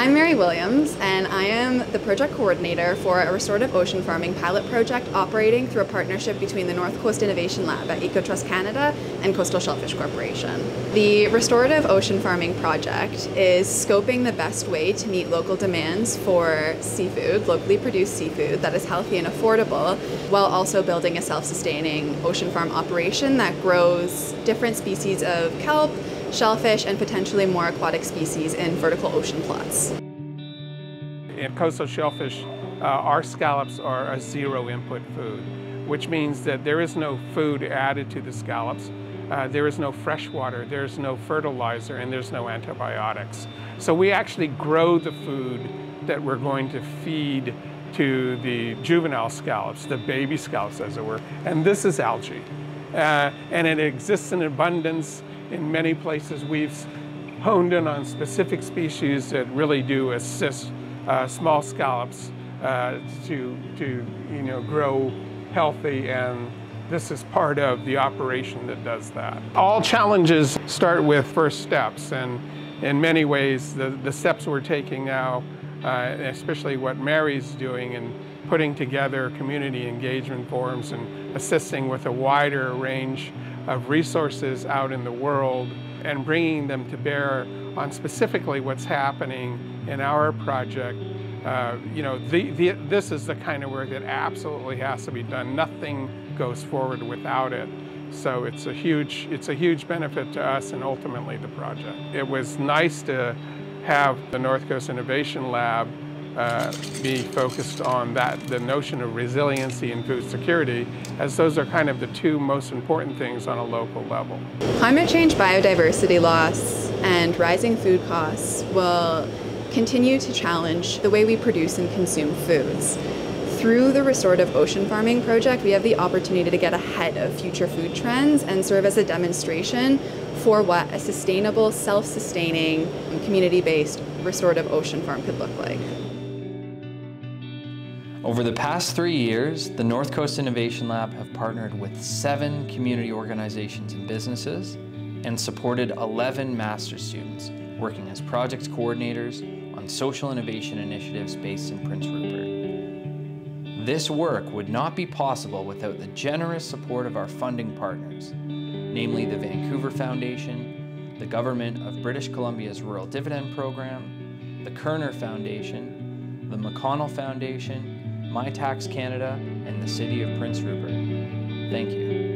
I'm Mary Williams, and I am the project coordinator for a restorative ocean farming pilot project operating through a partnership between the North Coast Innovation Lab at EcoTrust Canada and Coastal Shellfish Corporation. The restorative ocean farming project is scoping the best way to meet local demands for seafood, locally produced seafood that is healthy and affordable, while also building a self sustaining ocean farm operation that grows different species of kelp shellfish, and potentially more aquatic species in vertical ocean plots. In coastal shellfish, uh, our scallops are a zero input food, which means that there is no food added to the scallops. Uh, there is no fresh water, there's no fertilizer, and there's no antibiotics. So we actually grow the food that we're going to feed to the juvenile scallops, the baby scallops as it were, and this is algae. Uh, and it exists in abundance in many places we've honed in on specific species that really do assist uh, small scallops uh, to, to you know, grow healthy and this is part of the operation that does that. All challenges start with first steps and in many ways the, the steps we're taking now, uh, especially what Mary's doing and putting together community engagement forums and assisting with a wider range of resources out in the world and bringing them to bear on specifically what's happening in our project. Uh, you know, the, the, this is the kind of work that absolutely has to be done. Nothing goes forward without it. So it's a huge, it's a huge benefit to us and ultimately the project. It was nice to have the North Coast Innovation Lab uh, be focused on that, the notion of resiliency and food security, as those are kind of the two most important things on a local level. Climate change, biodiversity loss, and rising food costs will continue to challenge the way we produce and consume foods. Through the Restorative Ocean Farming Project, we have the opportunity to get ahead of future food trends and serve as a demonstration for what a sustainable, self sustaining, community based restorative ocean farm could look like. Over the past three years, the North Coast Innovation Lab have partnered with seven community organizations and businesses and supported 11 master's students working as project coordinators on social innovation initiatives based in Prince Rupert. This work would not be possible without the generous support of our funding partners, namely the Vancouver Foundation, the Government of British Columbia's Rural Dividend Program, the Koerner Foundation, the McConnell Foundation, Mitacs Canada, and the City of Prince Rupert. Thank you.